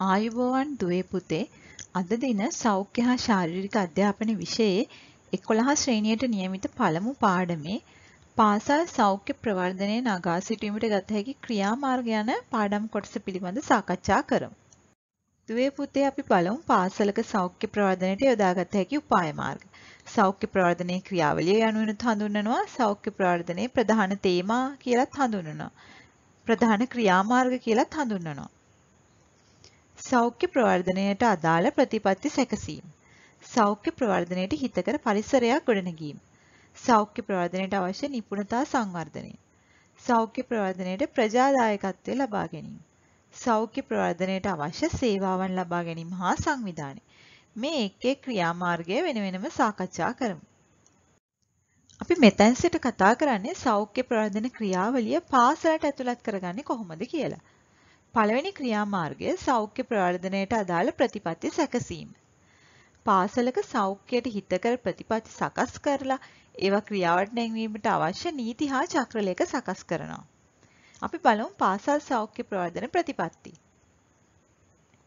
ආයුබෝවන් දුවේ පුතේ අද දින සෞඛ්‍ය හා ශාරීරික අධ්‍යාපන විෂයේ 11 ශ්‍රේණියට නියමිත පළමු පාඩමේ පාසල් සෞඛ්‍ය ප්‍රවර්ධනයේ නගා සිටීමට ගත හැකි ක්‍රියාමාර්ග යන පාඩම් කොටස පිළිබඳ සාකච්ඡා කරමු. දුවේ පුතේ අපි බලමු පාසලක සෞඛ්‍ය ප්‍රවර්ධනයට යොදාගත හැකි උපාය මාර්ග. සෞඛ්‍ය ප්‍රවර්ධනයේ ක්‍රියාවලිය යනුවෙනුත් හඳුන්වනවා සෞඛ්‍ය ප්‍රවර්ධනයේ ප්‍රධාන තේමා කියලත් හඳුන්වනවා. ප්‍රධාන ක්‍රියාමාර්ග කියලත් හඳුන්වනවා. සෞඛ්‍ය ප්‍රවර්ධනයට අදාළ ප්‍රතිපත්ති සැකසීම. සෞඛ්‍ය ප්‍රවර්ධනයට හිතකර පරිසරයක් ගොඩනැගීම. සෞඛ්‍ය ප්‍රවර්ධනයට අවශ්‍ය නිපුණතා සංවර්ධනය. සෞඛ්‍ය ප්‍රවර්ධනයට ප්‍රජාදායකත්වය ලබා ගැනීම. සෞඛ්‍ය ප්‍රවර්ධනයට අවශ්‍ය සේවාවන් ලබා ගැනීම හා සංවිධානය. මේ එක් එක් ක්‍රියාමාර්ගය වෙන වෙනම සාකච්ඡා කරමු. අපි මෙතැන් සිට කතා කරන්නේ සෞඛ්‍ය ප්‍රවර්ධන ක්‍රියාවලිය පාසලට ඇතුළත් කරගන්නේ කොහොමද කියලා. පළවෙනි ක්‍රියාමාර්ගය සෞඛ්‍ය ප්‍රවර්ධනයට අදාළ ප්‍රතිපත්ති සැකසීම. පාසලක සෞඛ්‍යයට හිතකර ප්‍රතිපත්ති සකස් කරලා ඒවා ක්‍රියාවට නැංවීමට අවශ්‍ය නීති හා චක්‍රලේඛ සකස් කරනවා. අපි බලමු පාසල් සෞඛ්‍ය ප්‍රවර්ධන ප්‍රතිපත්ති.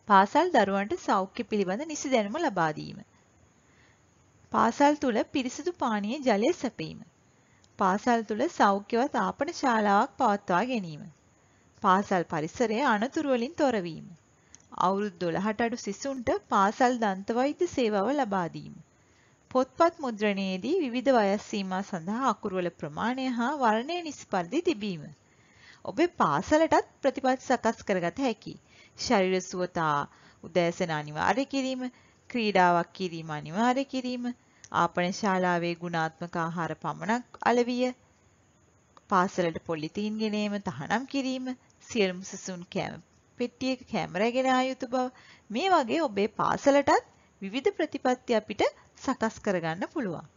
පාසල් දරුවන්ට සෞඛ්‍ය පිළිබඳ නිසි දැනුම ලබා දීම. පාසල් තුල පිරිසිදු පානීය ජලය සැපීම. පාසල් තුල සෞඛ්‍යවත් ආපන ශාලාවක් පවත්වා ගැනීම. පාසල් පරිසරය අනතුරු වලින් තොරවීම. අවුරුදු 12ට අඩු සිසුන්ට පාසල් දන්ත වෛද්‍ය සේවාව ලබා දීම. පොත්පත් මුද්‍රණයේදී විවිධ වයස් සීමා සඳහා අකුරුවල ප්‍රමාණය හා වර්ණය නිසි පරිදි තිබීම. ඔබේ පාසලටත් ප්‍රතිපත්ති සකස් කරගත හැකි. ශරීර සුවතා උදෑසන අනිවාර්ය කිරීම, ක්‍රීඩාවක් කිරීම අනිවාර්ය කිරීම, ආපන ශාලාවේ ගුණාත්මක ආහාර පමණක් අලවිය, පාසලට පොලිතීන් ගෙනීම තහනම් කිරීම, සියලුම සිසුන් කෑම පෙට්ටියක කැම රැගෙන ආ යුතු බව මේ වගේ ඔබේ පාසලටත් විවිධ ප්‍රතිපත්ති අපිට සකස් කරගන්න පුළුවන්.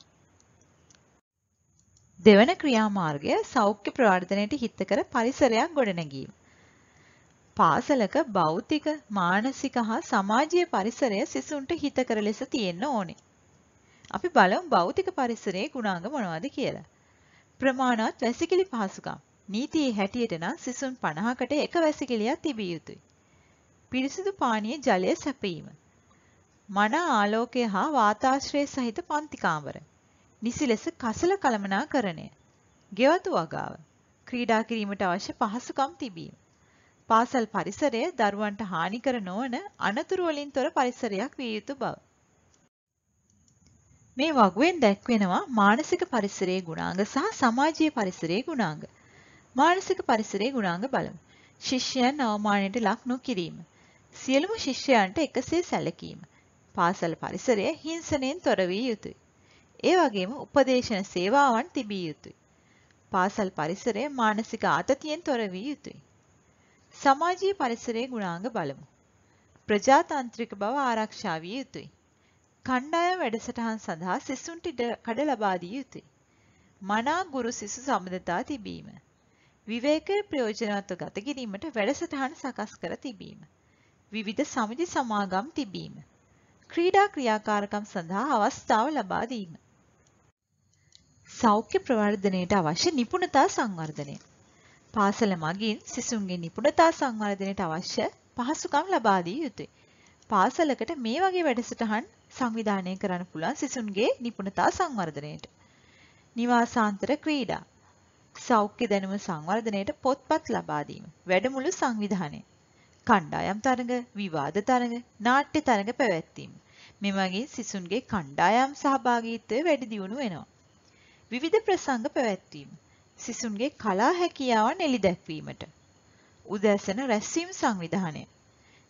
දෙවන ක්‍රියාමාර්ගය සෞඛ්‍ය ප්‍රවර්ධනයට හිතකර පරිසරයක් ගොඩනැගීම. පාසලක භෞතික, මානසික හා සමාජීය පරිසරය සිසුන්ට හිතකර ලෙස තියෙන්න ඕනේ. අපි බලමු භෞතික පරිසරයේ ගුණාංග මොනවද කියලා. ප්‍රමාණවත් වැසිකිලි පහසුකම් නීතියේ හැටියට නම් සිසුන් 50කට එක වැසිකිළියක් තිබිය යුතුයි. පිරිසිදු පානීය ජලය සැපීම. මනා ආලෝකය හා වාතාශ්‍රය සහිත පන්ති කාමර. නිසි ලෙස කසල කළමනාකරණය. ගෙවතු වගාව. ක්‍රීඩා කිරීමට අවශ්‍ය පහසුකම් තිබීම. පාසල් පරිසරය දරුවන්ට හානි කර නොවන අනතුරු වලින් තොර පරිසරයක් විය යුතු බව. මේ වගුවෙන් දැක්වෙනවා මානසික පරිසරයේ ගුණාංග සහ සමාජීය පරිසරයේ ගුණාංග. මානසික පරිසරයේ ගුණාංග බලමු. ශිෂ්‍යයන් අවමානයට ලක් නොකිරීම. සියලුම ශිෂ්‍යයන්ට එකසේ සැලකීම. පාසල් පරිසරය හිංසනයෙන් තොර විය යුතුය. ඒ වගේම උපදේශන සේවාවන් තිබිය යුතුය. පාසල් පරිසරය මානසික ආතතියෙන් තොර විය යුතුය. සමාජීය පරිසරයේ ගුණාංග බලමු. ප්‍රජාතාන්ත්‍රික බව ආරක්ෂා විය යුතුය. කණ්ඩායම් වැඩසටහන් සඳහා සිසුන්ට කඩ ලබා දිය යුතුය. මනා ගුරු සිසු සම්බන්ධතා තිබීම. විවේකය ප්‍රයෝජනවත්ව ගත කිරීමට වැඩසටහන් සකස් කර තිබීම. විවිධ සමිති සමාගම් තිබීම. ක්‍රීඩා ක්‍රියාකාරකම් සඳහා අවස්ථාව ලබා දීම. සෞඛ්‍ය ප්‍රවර්ධනයට අවශ්‍ය නිපුණතා සංවර්ධනය. පාසල මගින් සිසුන්ගේ නිපුණතා සංවර්ධනයට අවශ්‍ය පහසුකම් ලබා දිය යුතුය. පාසලකට මේ වගේ වැඩසටහන් සංවිධානය කරන්න පුළුවන් සිසුන්ගේ නිපුණතා සංවර්ධනයට. නිවාසාන්තර ක්‍රීඩා සෞඛ්‍ය දැනුම සංවර්ධනයට පොත්පත් ලබා දීම, වැඩමුළු සංවිධානය, කණ්ඩායම් තරඟ, විවාද තරඟ, නාට්‍ය තරඟ පැවැත්වීම. මෙමගින් සිසුන්ගේ කණ්ඩායම් සහභාගීත්වය වැඩි දියුණු වෙනවා. විවිධ ප්‍රසංග පැවැත්වීම. සිසුන්ගේ කලා හැකියාවන් එළි දැක්වීමට. උදැසන රැස්වීම් සංවිධානය.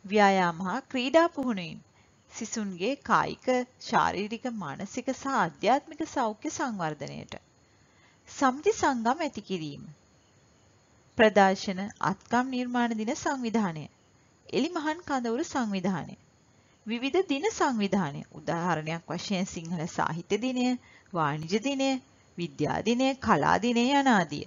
ව්‍යායාම හා ක්‍රීඩා පුහුණුවීම. සිසුන්ගේ කායික, ශාරීරික, මානසික සහ ආධ්‍යාත්මික සෞඛ්‍ය සංවර්ධනයට. සමිති සංගම් ඇති කිරීම. ප්‍රදර්ශන අත්කම් නිර්මාණ දින සංවිධානය. එලිමහන් කඳවුරු සංවිධානය. විවිධ දින සංවිධානය. උදාහරණයක් වශයෙන් සිංහල සාහිත්‍ය දිනය, වාණිජ දිනය, විද්‍යා දිනය, කලා දිනය යන ආදිය.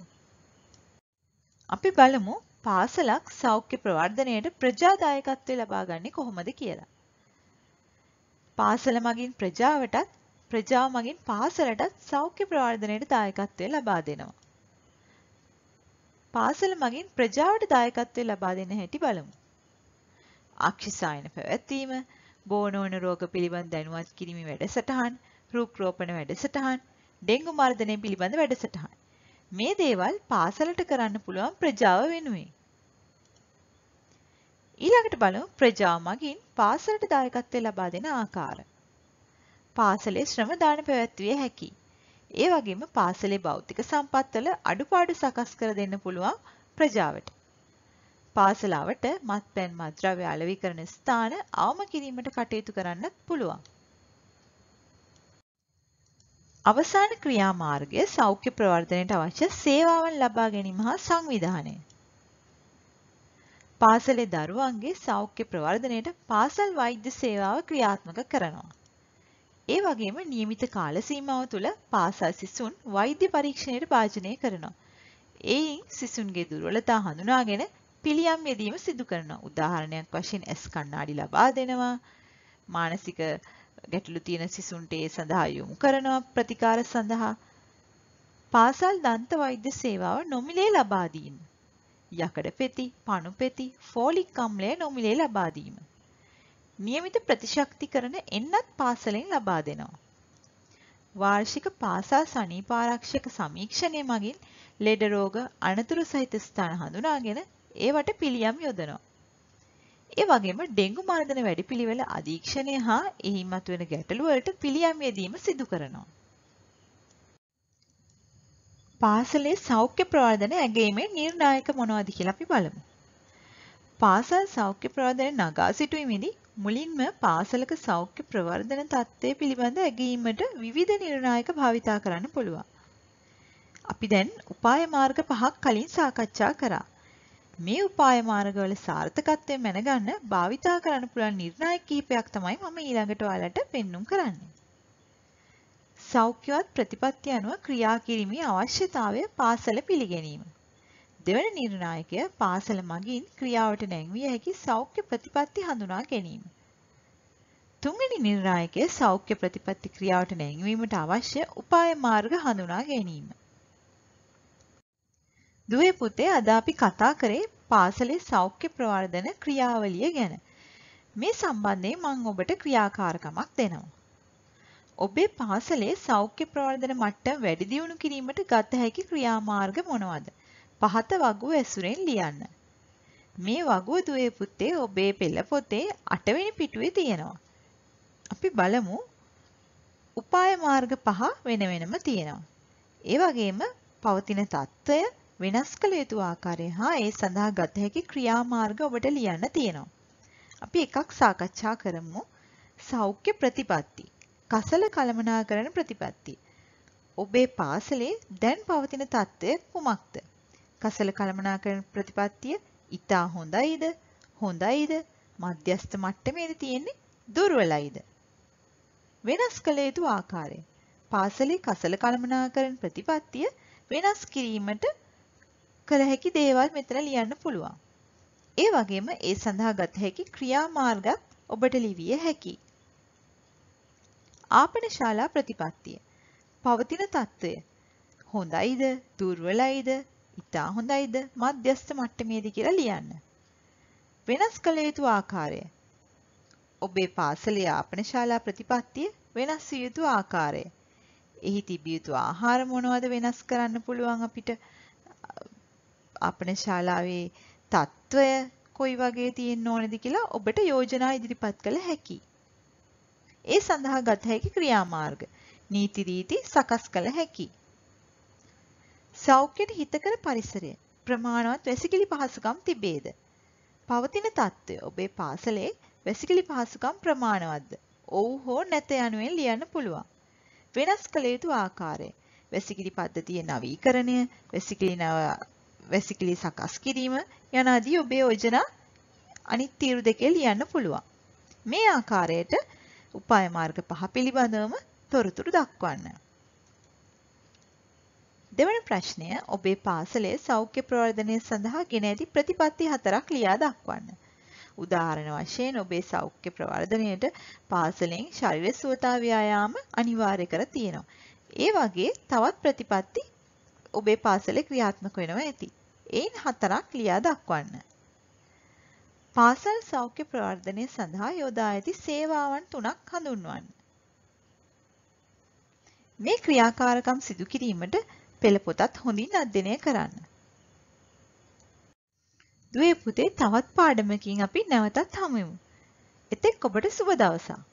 අපි බලමු පාසලක් සෞඛ්‍ය ප්‍රවර්ධනයට ප්‍රජාදායකත්වය ලබා ගන්නේ කොහොමද කියලා. පාසල මගින් ප්‍රජාවටත් ප්‍රජාව මගින් පාසලටත් සෞඛ්‍ය ප්‍රවර්ධනයට දායකත්වය ලබා දෙනවා. පාසල මගින් ප්‍රජාවට දායකත්වය ලබා දෙන හැටි බලමු. අක්ෂිසායන පැවැත්වීම, බෝනෝන රෝග පිළිබඳ දැනුවත් කිරීමේ වැඩසටහන්, රුක් රෝපණ වැඩසටහන්, ඩෙන්ගු මර්ධනය පිළිබඳ වැඩසටහන්. මේ දේවල් පාසලට කරන්න පුළුවන් ප්‍රජාව වෙනුවෙන්. ඊළඟට බලමු ප්‍රජාව මගින් පාසලට දායකත්වය ලබා දෙන ආකාර. පාසලේ ශ්‍රම දාන පැවැත්විය හැකියි. ඒ වගේම පාසලේ භෞතික සම්පත්වල අඩුපාඩු සකස් කර දෙන්න පුළුවන් ප්‍රජාවට. පාසලාවට මත්පැන් මත්ද්‍රව්‍ය අලෙවි කරන ස්ථාන අවම කිරීමට කටයුතු කරන්නත් පුළුවන්. අවසාන ක්‍රියාමාර්ගය සෞඛ්‍ය ප්‍රවර්ධනයට අවශ්‍ය සේවාවන් ලබා ගැනීම හා සංවිධානය. පාසලේ දරුවන්ගේ සෞඛ්‍ය ප්‍රවර්ධනයට පාසල් වෛද්‍ය සේවාව ක්‍රියාත්මක කරනවා. ඒ වගේම නියමිත කාල සීමාව තුළ පාසල් සිසුන් වෛද්‍ය පරීක්ෂණයට භාජනය කරනවා. එයින් සිසුන්ගේ දුර්වලතා හඳුනාගෙන පිළියම් යෙදීම සිදු කරනවා. උදාහරණයක් වශයෙන් ඇස් කණ්ණාඩි ලබා දෙනවා. මානසික ගැටලු තියෙන සිසුන්ට ඒ සඳහා යොමු කරනවා ප්‍රතිකාර සඳහා. පාසල් දන්ත වෛද්‍ය සේවාව නොමිලේ ලබා දීම. යකඩ පෙති, පණු පෙති, ෆෝලික් අම්ලය නොමිලේ ලබා දීම. નિયમિત ප්‍රතිශක්තිකරණ එන්නත් පාසලෙන් ලබා දෙනවා. වාර්ෂික පාසල් සනීප ආරක්ෂක සමීක්ෂණය මගින් ලෙඩ රෝග අනතුරු සහිත ස්ථාන හඳුනාගෙන ඒවට පිළියම් යොදනවා. ඒ වගේම ඩෙංගු මර්ධන වැඩපිළිවෙල අධීක්ෂණය හා එහි මතුවෙන ගැටලු වලට පිළියම් යෙදීම සිදු කරනවා. පාසලේ සෞඛ්‍ය ප්‍රවර්ධන ඇගීමේ නිර්ණායක මොනවද කියලා අපි බලමු. පාසල් සෞඛ්‍ය ප්‍රවර්ධන නගා සිටුවීමේදී මුලින්ම පාසලක සෞඛ්‍ය ප්‍රවර්ධන තත්ත්වය පිළිබඳ ඇගීමට විවිධ නිර්ණායක භාවිතා කරන්න පුළුවන්. අපි දැන් උපාය මාර්ග පහක් කලින් සාකච්ඡා කරා. මේ උපාය මාර්ගවල සාර්ථකත්වය මැනගන්න භාවිතා කරන්න පුළුවන් නිර්ණායක කිහිපයක් තමයි මම ඊළඟට ඔයාලට පෙන්눔 කරන්නේ. සෞඛ්‍යවත් ප්‍රතිපත්ති අනුව ක්‍රියා කිරීමේ අවශ්‍යතාවය පාසල පිළිගැනීම. දෙවන නිර්ණායකය පාසල මගින් ක්‍රියාවට නැංවිය හැකි සෞඛ්‍ය ප්‍රතිපත්ති හඳුනා ගැනීම. තුන්වෙනි නිර්ණායකය සෞඛ්‍ය ප්‍රතිපත්ති ක්‍රියාවට නැංවීමට අවශ්‍ය උපාය මාර්ග හඳුනා ගැනීම. දුවේ පුතේ අද අපි කතා කරේ පාසලේ සෞඛ්‍ය ප්‍රවර්ධන ක්‍රියාවලිය ගැන. මේ සම්බන්ධයෙන් මම ඔබට ක්‍රියාකාරකමක් දෙනවා. ඔබේ පාසලේ සෞඛ්‍ය ප්‍රවර්ධන මට්ටම වැඩි දියුණු කිරීමට ගත හැකි ක්‍රියාමාර්ග මොනවාද? පහත වගුව ඇසුරෙන් ලියන්න. මේ වගුව දුවේ පුතේ ඔබේ පෙළ පොතේ 8 වෙනි පිටුවේ තියෙනවා. අපි බලමු උපාය මාර්ග පහ වෙන වෙනම තියෙනවා. ඒ වගේම පවතින తত্ত্বය වෙනස් කළ යුතු ආකාරය හා ඒ සඳහා ගත හැකි ක්‍රියාමාර්ග ඔබට ලියන්න තියෙනවා. අපි එකක් සාකච්ඡා කරමු. සෞඛ්‍ය ප්‍රතිපatti. කසල කළමනාකරණ ප්‍රතිපatti. ඔබේ පාසලේ දැන් පවතින తত্ত্বය කුමක්ද? කසල කළමනාකරණ ප්‍රතිපත්තිය ඉතා හොඳයිද? හොඳයිද? මධ්‍යස්ථ මට්ටමේද තියෙන්නේ දුර්වලයිද? වෙනස් කළ යුතු ආකාරය පාසලේ කසල කළමනාකරණ ප්‍රතිපත්තිය වෙනස් කිරීමට කළ හැකි දේවල් මෙතන ලියන්න පුළුවන්. ඒ වගේම ඒ සඳහා ගත හැකි ක්‍රියාමාර්ගත් ඔබට ලිවිය හැකි ආපනශාලා ප්‍රතිපත්තිය. පවතින తত্ত্বය හොඳයිද? දුර්වලයිද? ඉතා හොඳයිද මධ්‍යස්ථ මට්ටමේද කියලා ලියන්න. වෙනස් කළ යුතු ආකාරය. ඔබේ පාසලේ ආපන ශාලා ප්‍රතිපත්තිය වෙනස් විය යුතු ආකාරය. එහි තිබිය යුතු ආහාර මොනවද වෙනස් කරන්න පුළුවන් අපිට? ආපන ශාලාවේ తত্ত্বය කොයි වගේ තියෙන්න ඕනද කියලා ඔබට යෝජනා ඉදිරිපත් කළ හැකියි. ඒ සඳහා ගත හැකි ක්‍රියාමාර්ග, නීති රීති සකස් කළ හැකියි. සෞඛ්‍යයට හිතකර පරිසරය ප්‍රමාණවත් වැසිකිලි පහසුකම් තිබේද? පවතින තත්ත්වය ඔබේ පාසලේ වැසිකිලි පහසුකම් ප්‍රමාණවත්ද? ඔව් හෝ නැත යනුවෙන් ලියන්න පුළුවන්. වෙනස් කළ යුතු ආකාරය වැසිකිලි පද්ධතියේ නවීකරණය, වැසිකිලි නව වැසිකිලි සකස් කිරීම යන ආදී ඔබේ යෝජනා අනිත් තීරු දෙකේ ලියන්න පුළුවන්. මේ ආකාරයට උපාය මාර්ග පහ පිළිබඳවම තොරතුරු දක්වන්න. දෙවන ප්‍රශ්නය ඔබේ පාසලේ සෞඛ්‍ය ප්‍රවර්ධනය සඳහා ගෙන ඇති ප්‍රතිපත්ති හතරක් ලියා දක්වන්න. උදාහරණ වශයෙන් ඔබේ සෞඛ්‍ය ප්‍රවර්ධනයට පාසලෙන් ශරීර සුවතා ව්‍යායාම අනිවාර්ය කර තියෙනවා. ඒ වගේ තවත් ප්‍රතිපත්ති ඔබේ පාසලේ ක්‍රියාත්මක වෙනවා ඇති. එයින් හතරක් ලියා දක්වන්න. පාසල් සෞඛ්‍ය ප්‍රවර්ධනය සඳහා යොදා ඇති සේවාවන් තුනක් හඳුන්වන්න. මේ ක්‍රියාකාරකම් සිදු කිරීමට පෙළපොතත් හොඳින් අධ්‍යයනය කරන්න. දුවේ පුතේ තවත් පාඩමකින් අපි නැවතත් හමුවෙමු. එතෙක් ඔබට සුබ දවසක්.